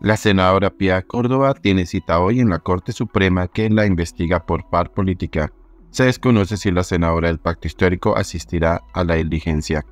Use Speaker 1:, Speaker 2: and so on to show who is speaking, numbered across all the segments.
Speaker 1: La senadora Pia Córdoba tiene cita hoy en la Corte Suprema que la investiga por par política. Se desconoce si la senadora del Pacto Histórico asistirá a la diligencia.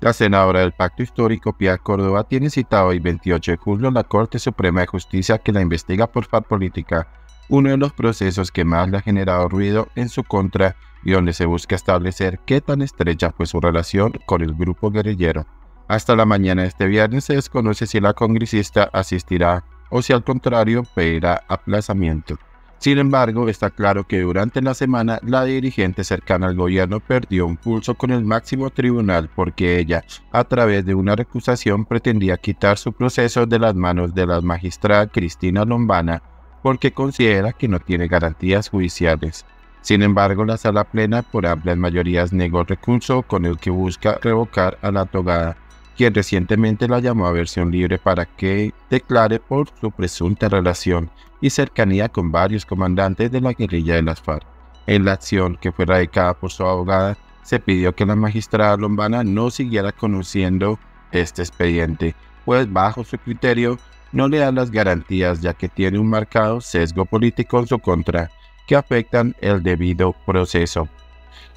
Speaker 1: La senadora del Pacto Histórico, Pia Córdoba, tiene cita hoy 28 de julio en la Corte Suprema de Justicia que la investiga por par política, uno de los procesos que más le ha generado ruido en su contra y donde se busca establecer qué tan estrecha fue su relación con el grupo guerrillero. Hasta la mañana de este viernes se desconoce si la congresista asistirá o si al contrario pedirá aplazamiento. Sin embargo, está claro que durante la semana la dirigente cercana al gobierno perdió un pulso con el máximo tribunal porque ella, a través de una recusación, pretendía quitar su proceso de las manos de la magistrada Cristina Lombana porque considera que no tiene garantías judiciales. Sin embargo, la sala plena por amplias mayorías negó el recurso con el que busca revocar a la togada quien recientemente la llamó a versión libre para que declare por su presunta relación y cercanía con varios comandantes de la guerrilla de las FARC. En la acción que fue radicada por su abogada, se pidió que la magistrada Lombana no siguiera conociendo este expediente, pues bajo su criterio no le da las garantías ya que tiene un marcado sesgo político en su contra que afectan el debido proceso,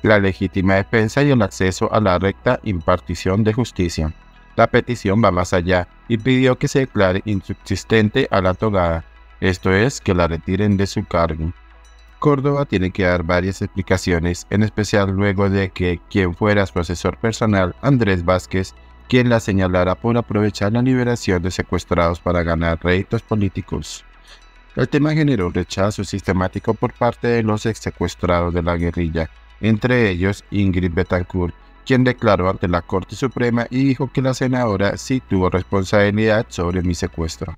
Speaker 1: la legítima defensa y el acceso a la recta impartición de justicia. La petición va más allá y pidió que se declare insubsistente a la togada, esto es, que la retiren de su cargo. Córdoba tiene que dar varias explicaciones, en especial luego de que quien fuera su asesor personal, Andrés Vázquez, quien la señalara por aprovechar la liberación de secuestrados para ganar réditos políticos. El tema generó un rechazo sistemático por parte de los ex secuestrados de la guerrilla, entre ellos Ingrid Betancourt, quien declaró ante la Corte Suprema y dijo que la senadora sí tuvo responsabilidad sobre mi secuestro.